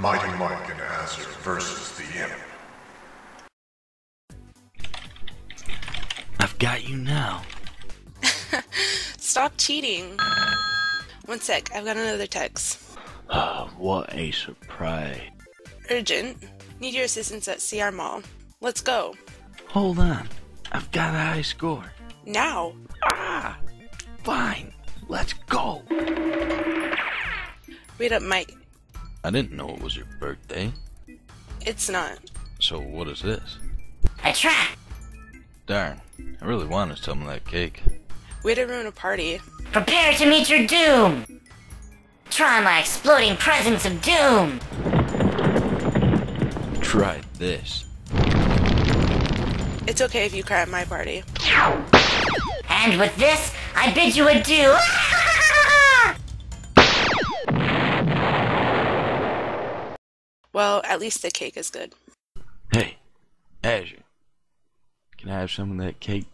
Mighty Mike and Azure versus the Imp. I've got you now. Stop cheating. One sec, I've got another text. Ah, what a surprise. Urgent. Need your assistance at CR Mall. Let's go. Hold on. I've got a high score. Now. Ah! Fine. Let's go. Wait up, Mike. I didn't know it was your birthday. It's not. So what is this? A trap! Darn. I really wanted some of that cake. Way to ruin a party. Prepare to meet your doom! Try my exploding presents of doom! Try this. It's okay if you cry at my party. And with this, I bid you adieu! Well, at least the cake is good. Hey, Azure. Can I have some of that cake?